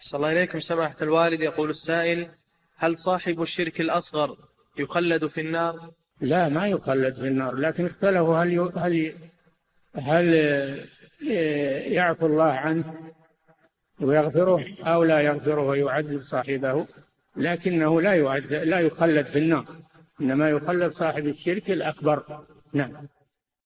صلى الله إليكم. سماحة الوالد يقول السائل هل صاحب الشرك الأصغر يخلد في النار؟ لا ما يخلد في النار لكن اختلفوا هل ي... هل هل آه، يعفو الله عنه ويغفره أو لا يغفره ويعذب صاحبه لكنه لا يعذب لا يخلد في النار إنما يخلد صاحب الشرك الأكبر. نعم.